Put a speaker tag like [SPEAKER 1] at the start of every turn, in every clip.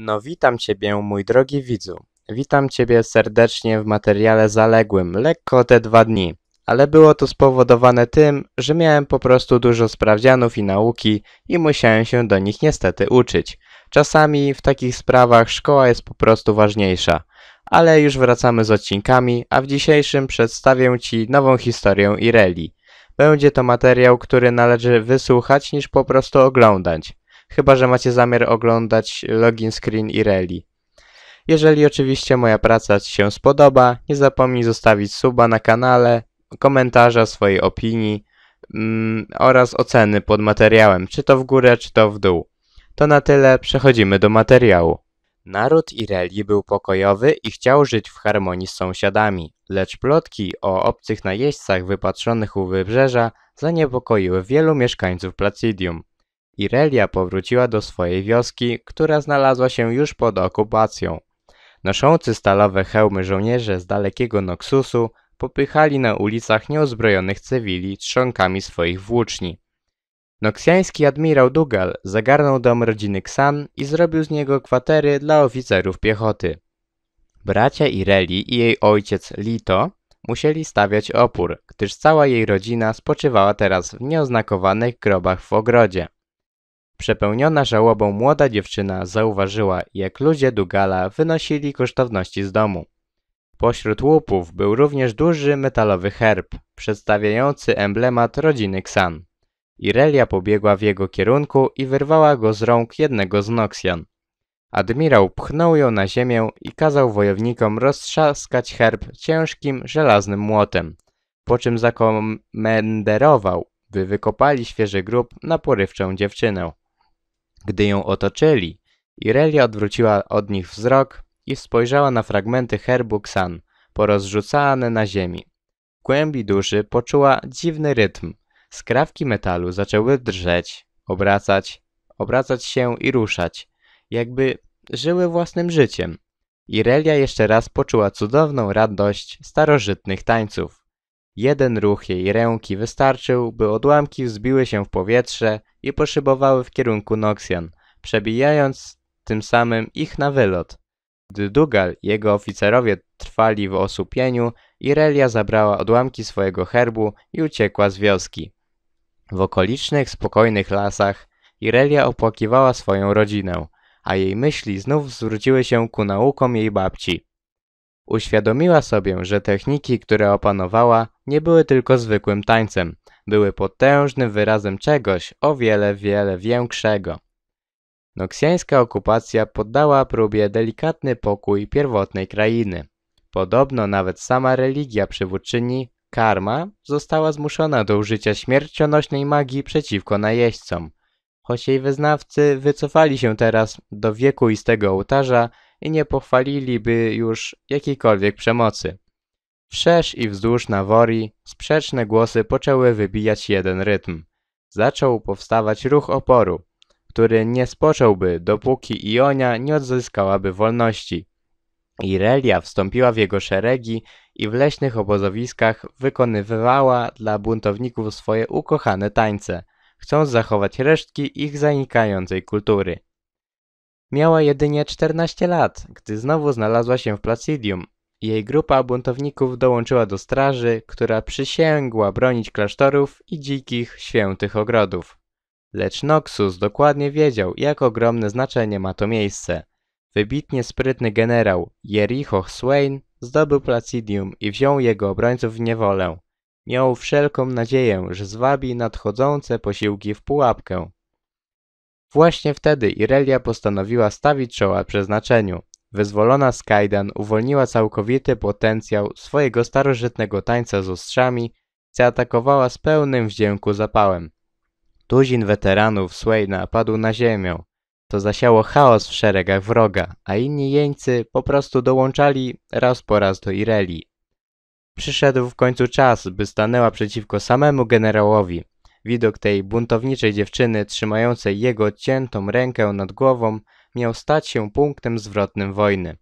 [SPEAKER 1] No witam Ciebie, mój drogi widzu. Witam Ciebie serdecznie w materiale zaległym, lekko te dwa dni, ale było to spowodowane tym, że miałem po prostu dużo sprawdzianów i nauki i musiałem się do nich niestety uczyć. Czasami w takich sprawach szkoła jest po prostu ważniejsza. Ale już wracamy z odcinkami, a w dzisiejszym przedstawię Ci nową historię Ireli. Będzie to materiał, który należy wysłuchać niż po prostu oglądać. Chyba, że macie zamiar oglądać login screen Ireli. Jeżeli oczywiście moja praca Ci się spodoba, nie zapomnij zostawić suba na kanale, komentarza swojej opinii mm, oraz oceny pod materiałem, czy to w górę, czy to w dół. To na tyle, przechodzimy do materiału. Naród Ireli był pokojowy i chciał żyć w harmonii z sąsiadami, lecz plotki o obcych najeźdźcach wypatrzonych u wybrzeża zaniepokoiły wielu mieszkańców Placidium. Irelia powróciła do swojej wioski, która znalazła się już pod okupacją. Noszący stalowe hełmy żołnierze z dalekiego Noxusu popychali na ulicach nieuzbrojonych cywili trzonkami swoich włóczni. Noksjański admirał Dugal zagarnął dom rodziny Ksan i zrobił z niego kwatery dla oficerów piechoty. Bracia Ireli i jej ojciec Lito musieli stawiać opór, gdyż cała jej rodzina spoczywała teraz w nieoznakowanych grobach w ogrodzie. Przepełniona żałobą młoda dziewczyna zauważyła, jak ludzie Dugala wynosili kosztowności z domu. Pośród łupów był również duży metalowy herb, przedstawiający emblemat rodziny Ksan. Irelia pobiegła w jego kierunku i wyrwała go z rąk jednego z Noksjan. Admirał pchnął ją na ziemię i kazał wojownikom roztrzaskać herb ciężkim, żelaznym młotem, po czym zakomenderował, by wykopali świeży grób na porywczą dziewczynę. Gdy ją otoczyli, Irelia odwróciła od nich wzrok i spojrzała na fragmenty herbu Ksan, porozrzucane na ziemi. W głębi duszy poczuła dziwny rytm. Skrawki metalu zaczęły drżeć, obracać, obracać się i ruszać, jakby żyły własnym życiem. Irelia jeszcze raz poczuła cudowną radość starożytnych tańców. Jeden ruch jej ręki wystarczył, by odłamki wzbiły się w powietrze i poszybowały w kierunku Noxian, przebijając tym samym ich na wylot. Gdy Dugal i jego oficerowie trwali w osłupieniu, Irelia zabrała odłamki swojego herbu i uciekła z wioski. W okolicznych, spokojnych lasach Irelia opłakiwała swoją rodzinę, a jej myśli znów zwróciły się ku naukom jej babci. Uświadomiła sobie, że techniki, które opanowała, nie były tylko zwykłym tańcem, były potężnym wyrazem czegoś o wiele, wiele większego. Noksjańska okupacja poddała próbie delikatny pokój pierwotnej krainy. Podobno nawet sama religia przywódczyni, karma, została zmuszona do użycia śmiercionośnej magii przeciwko najeźdźcom. Choć jej wyznawcy wycofali się teraz do wiekuistego ołtarza i nie pochwaliliby już jakiejkolwiek przemocy. Wszerz i wzdłuż Nawori sprzeczne głosy poczęły wybijać jeden rytm. Zaczął powstawać ruch oporu, który nie spocząłby, dopóki Ionia nie odzyskałaby wolności. Irelia wstąpiła w jego szeregi i w leśnych obozowiskach wykonywała dla buntowników swoje ukochane tańce, chcąc zachować resztki ich zanikającej kultury. Miała jedynie 14 lat, gdy znowu znalazła się w Placidium. Jej grupa buntowników dołączyła do straży, która przysięgła bronić klasztorów i dzikich, świętych ogrodów. Lecz Noxus dokładnie wiedział, jak ogromne znaczenie ma to miejsce. Wybitnie sprytny generał Jericho Swain zdobył Placidium i wziął jego obrońców w niewolę. Miał wszelką nadzieję, że zwabi nadchodzące posiłki w pułapkę. Właśnie wtedy Irelia postanowiła stawić czoła przeznaczeniu. Wyzwolona z Kajdan uwolniła całkowity potencjał swojego starożytnego tańca z ostrzami zaatakowała z pełnym wdzięku zapałem. Tuzin weteranów Swaina padł na ziemię. To zasiało chaos w szeregach wroga, a inni jeńcy po prostu dołączali raz po raz do Ireli. Przyszedł w końcu czas, by stanęła przeciwko samemu generałowi. Widok tej buntowniczej dziewczyny trzymającej jego odciętą rękę nad głową miał stać się punktem zwrotnym wojny.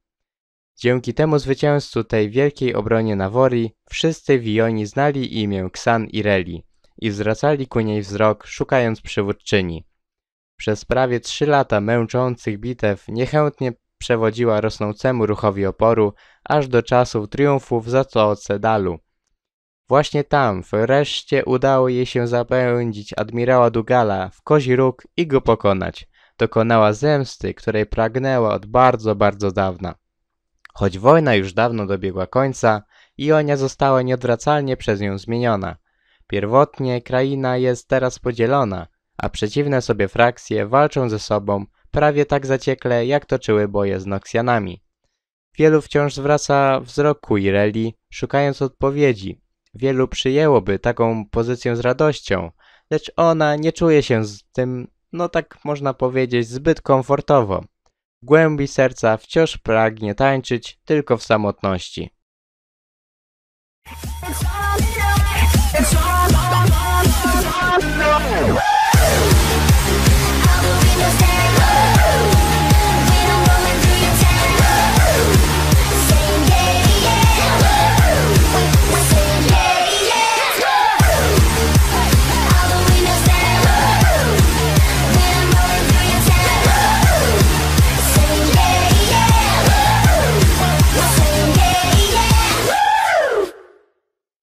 [SPEAKER 1] Dzięki temu zwycięstwu tej wielkiej obronie Nawori wszyscy w Ionii znali imię Ksan Ireli i zwracali ku niej wzrok, szukając przywódczyni. Przez prawie trzy lata męczących bitew niechętnie przewodziła rosnącemu ruchowi oporu, aż do czasów triumfu w Zatoce Dalu. Właśnie tam wreszcie udało jej się zapędzić admirała Dugala w kozi róg i go pokonać. Dokonała zemsty, której pragnęła od bardzo, bardzo dawna. Choć wojna już dawno dobiegła końca, Ionia została nieodwracalnie przez nią zmieniona. Pierwotnie kraina jest teraz podzielona, a przeciwne sobie frakcje walczą ze sobą prawie tak zaciekle, jak toczyły boje z Noksjanami. Wielu wciąż zwraca wzrok ku Ireli, szukając odpowiedzi. Wielu przyjęłoby taką pozycję z radością, lecz ona nie czuje się z tym, no tak można powiedzieć, zbyt komfortowo. W głębi serca wciąż pragnie tańczyć tylko w samotności.